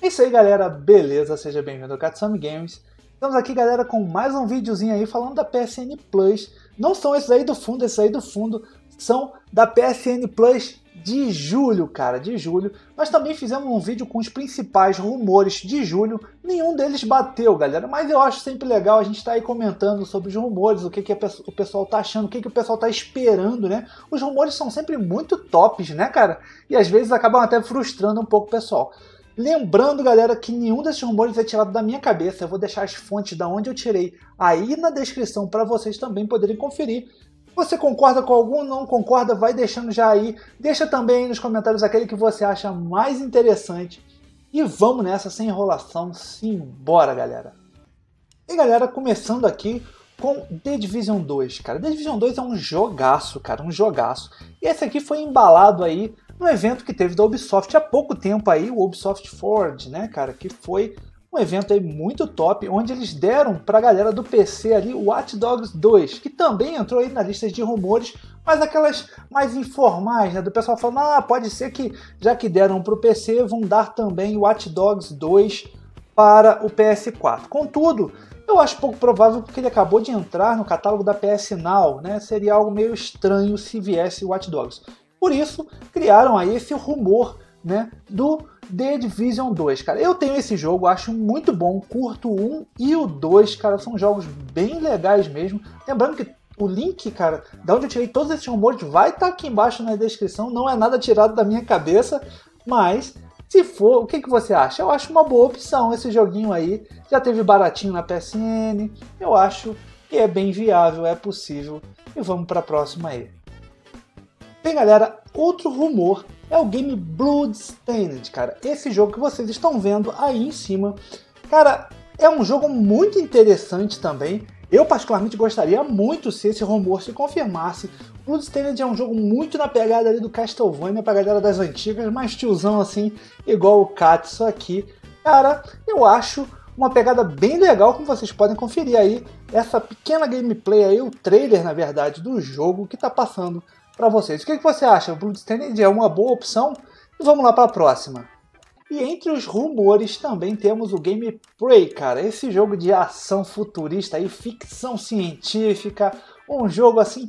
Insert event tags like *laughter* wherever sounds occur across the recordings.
É isso aí, galera. Beleza? Seja bem-vindo ao Katsumi Games. Estamos aqui, galera, com mais um videozinho aí falando da PSN Plus. Não são esses aí do fundo, esses aí do fundo são da PSN Plus de julho, cara, de julho. Nós também fizemos um vídeo com os principais rumores de julho. Nenhum deles bateu, galera, mas eu acho sempre legal a gente estar tá aí comentando sobre os rumores, o que, que o pessoal tá achando, o que, que o pessoal tá esperando, né? Os rumores são sempre muito tops, né, cara? E às vezes acabam até frustrando um pouco o pessoal. Lembrando, galera, que nenhum desses rumores é tirado da minha cabeça. Eu vou deixar as fontes da onde eu tirei aí na descrição para vocês também poderem conferir. Você concorda com algum? Não concorda? Vai deixando já aí. Deixa também aí nos comentários aquele que você acha mais interessante. E vamos nessa, sem enrolação. Simbora, galera. E galera, começando aqui com The Division 2, cara. The Division 2 é um jogaço, cara, um jogaço. E esse aqui foi embalado aí no evento que teve da Ubisoft há pouco tempo aí, o Ubisoft Forward, né, cara, que foi um evento aí muito top, onde eles deram para a galera do PC ali o Watch Dogs 2, que também entrou aí na lista de rumores, mas aquelas mais informais, né, do pessoal falando, ah, pode ser que já que deram para o PC, vão dar também o Watch Dogs 2 para o PS4. Contudo, eu acho pouco provável porque ele acabou de entrar no catálogo da PS Now, né? Seria algo meio estranho se viesse o Watch Dogs. Por isso, criaram aí esse rumor né, do The Division 2, cara. Eu tenho esse jogo, acho muito bom, curto o 1 e o 2, cara, são jogos bem legais mesmo. Lembrando que o link, cara, da onde eu tirei todos esses rumores vai estar tá aqui embaixo na descrição, não é nada tirado da minha cabeça, mas se for, o que, que você acha? Eu acho uma boa opção esse joguinho aí. Já teve baratinho na PSN, eu acho que é bem viável, é possível. E vamos para a próxima aí. Bem, galera, outro rumor é o game Bloodstained, cara. Esse jogo que vocês estão vendo aí em cima. Cara, é um jogo muito interessante também. Eu particularmente gostaria muito se esse rumor se confirmasse. Bloodstained é um jogo muito na pegada ali do Castlevania pra galera das antigas, mais tiozão assim, igual o Katsu aqui. Cara, eu acho uma pegada bem legal, como vocês podem conferir aí, essa pequena gameplay aí, o trailer na verdade do jogo que tá passando para vocês. O que, que você acha? O Bloodstained é uma boa opção? E vamos lá para a próxima. E entre os rumores também temos o Game Prey, cara. Esse jogo de ação futurista e ficção científica. Um jogo assim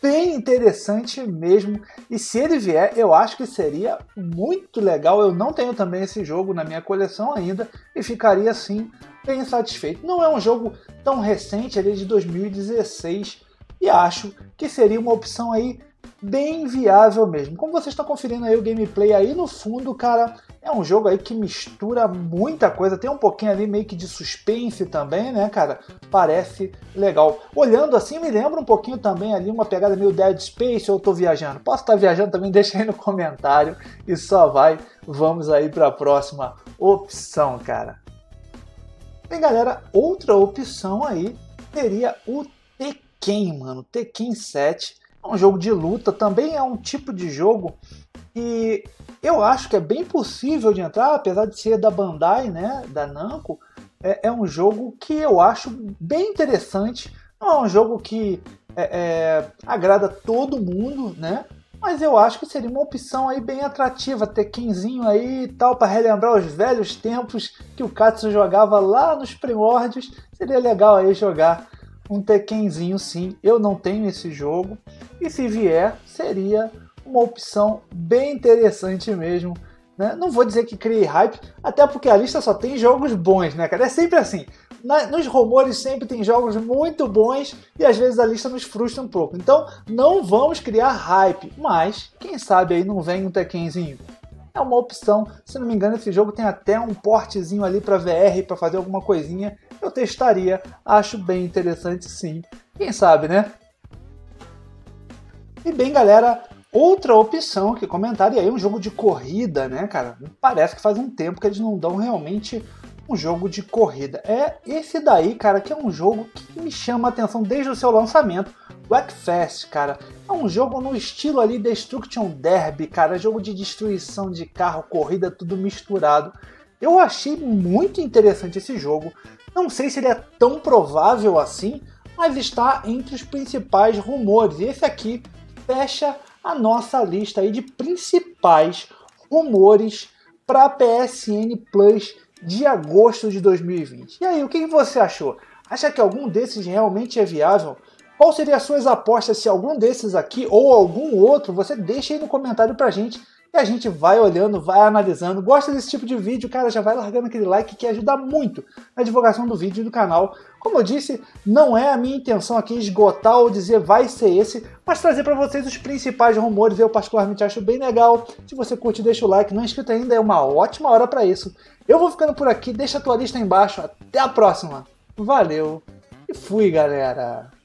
bem interessante mesmo. E se ele vier, eu acho que seria muito legal. Eu não tenho também esse jogo na minha coleção ainda e ficaria assim bem satisfeito. Não é um jogo tão recente, ele é de 2016 e acho que seria uma opção aí bem viável mesmo. Como vocês estão conferindo aí o gameplay aí no fundo, cara, é um jogo aí que mistura muita coisa, tem um pouquinho ali meio que de suspense também, né, cara? Parece legal. Olhando assim, me lembra um pouquinho também ali uma pegada meio Dead Space ou eu tô viajando. Posso estar viajando também? *laughs* Deixa aí no comentário e só vai. Vamos aí para a próxima opção, cara. Bem, galera, outra opção aí seria o Tekken, mano. Tekken 7 um jogo de luta, também é um tipo de jogo que eu acho que é bem possível de entrar, apesar de ser da Bandai, né, da Namco, é, é um jogo que eu acho bem interessante. Não é um jogo que é, é, agrada todo mundo, né? Mas eu acho que seria uma opção aí bem atrativa, Tekkenzinho aí e tal, para relembrar os velhos tempos que o Katsu jogava lá nos primórdios. Seria legal aí jogar um Tekkenzinho sim. Eu não tenho esse jogo. E se vier, seria uma opção bem interessante mesmo. Né? Não vou dizer que crie hype, até porque a lista só tem jogos bons, né, cara? É sempre assim. Na, nos rumores sempre tem jogos muito bons e às vezes a lista nos frustra um pouco. Então não vamos criar hype, mas quem sabe aí não vem um Tekkenzinho. É uma opção. Se não me engano, esse jogo tem até um portezinho ali para VR para fazer alguma coisinha eu testaria, acho bem interessante sim. Quem sabe, né? E bem, galera, outra opção que comentaria aí um jogo de corrida, né, cara? Parece que faz um tempo que eles não dão realmente um jogo de corrida. É esse daí, cara, que é um jogo que me chama a atenção desde o seu lançamento. Wreckfest, cara, é um jogo no estilo ali Destruction Derby, cara, jogo de destruição de carro, corrida, tudo misturado. Eu achei muito interessante esse jogo. Não sei se ele é tão provável assim, mas está entre os principais rumores. E esse aqui fecha a nossa lista aí de principais rumores para PSN Plus de agosto de 2020. E aí, o que você achou? Acha que algum desses realmente é viável? Qual seriam as suas apostas se algum desses aqui ou algum outro? Você deixa aí no comentário pra gente e a gente vai olhando, vai analisando. Gosta desse tipo de vídeo, cara, já vai largando aquele like que ajuda muito na divulgação do vídeo e do canal. Como eu disse, não é a minha intenção aqui esgotar ou dizer vai ser esse, mas trazer para vocês os principais rumores. Eu particularmente acho bem legal. Se você curte, deixa o like. Não é inscrito ainda, é uma ótima hora para isso. Eu vou ficando por aqui, deixa a tua lista aí embaixo. Até a próxima. Valeu e fui, galera.